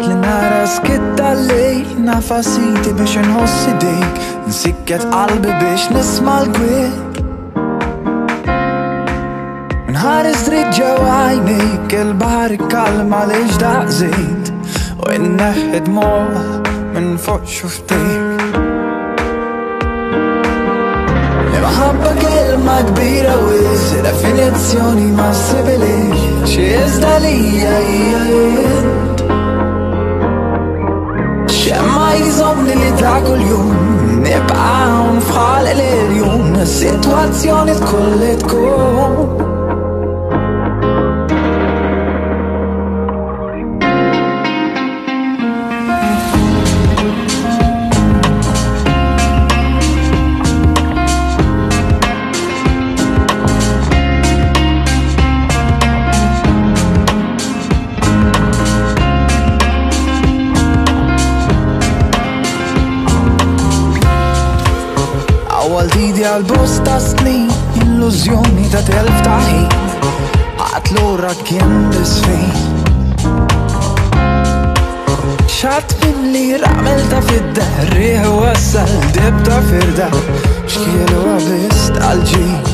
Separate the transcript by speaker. Speaker 1: Waqt li nara skitta
Speaker 2: lej Nafasiti biex nħossi dik Nsikket qalbi biex nisma
Speaker 1: l-gwib Nħares u għajni Il-bahar kalma li ġdaqżit U inneħed mol Min fuq xuftik
Speaker 3: Ħabba kelma kbira u wis Definizzjoni ma s-sibilix
Speaker 4: Xie iżda li jajjajj שמא יגזום לי לדעה כל יום נבעה ומפעל אל עליון הסיטואציונית כולת כל
Speaker 5: Awal ewwel didi
Speaker 6: għal bosta snin, illużjoni ta' telf ta' ħin. Għat lura kien disfejn. Xat min li ramel ta' fidda, riħu wassal dib ta' firda, xkielu għabist għal-ġin.